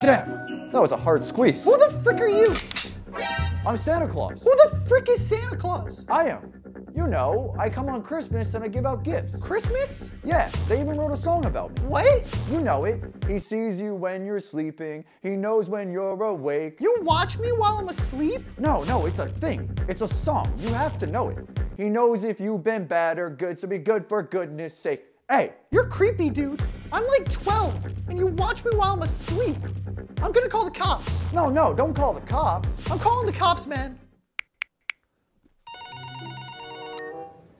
Damn, that was a hard squeeze. Who the frick are you? I'm Santa Claus. Who the frick is Santa Claus? I am. You know, I come on Christmas and I give out gifts. Christmas? Yeah, they even wrote a song about me. What? You know it. He sees you when you're sleeping. He knows when you're awake. You watch me while I'm asleep? No, no, it's a thing. It's a song. You have to know it. He knows if you've been bad or good, so be good for goodness sake. Hey, You're creepy, dude. I'm like 12, and you watch me while I'm asleep. I'm gonna call the cops. no, no, don't call the cops. I'm calling the cops, man.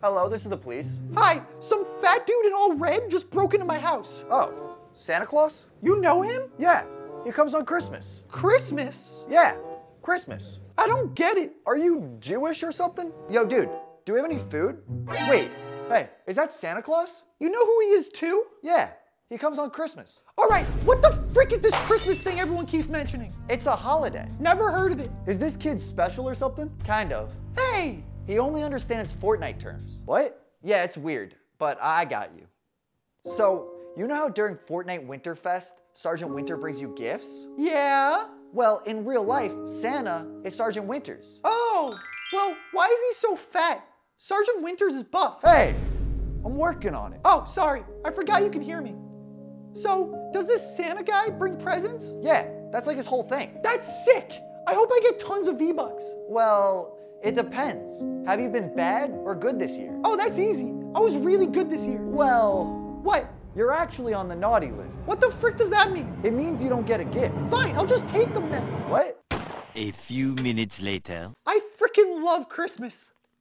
Hello, this is the police. Hi, some fat dude in all red just broke into my house. Oh, Santa Claus? You know him? Yeah, he comes on Christmas. Christmas? Yeah, Christmas. I don't get it. Are you Jewish or something? Yo, dude, do we have any food? Wait, hey, is that Santa Claus? You know who he is too? Yeah, he comes on Christmas. All right, what the frick is this Christmas thing everyone keeps mentioning? It's a holiday. Never heard of it. Is this kid special or something? Kind of. Hey, He only understands Fortnite terms. What? Yeah, it's weird, but I got you. So, you know how during Fortnite Winterfest, Sergeant Winter brings you gifts? yeah. Well, in real life, Santa is Sergeant Winters. Oh, well, why is he so fat? Sergeant Winters is buff. Hey, I'm working on it. Oh, sorry, I forgot you could hear me. So, does this Santa guy bring presents? Yeah, that's like his whole thing. That's sick. I hope I get tons of V-Bucks. Well, it depends. Have you been bad or good this year? Oh, that's easy. I was really good this year. Well, What? you're actually on the naughty list. What the frick does that mean? It means you don't get a gift. Fine, I'll just take them then. What? A few minutes later. I frickin' love Christmas.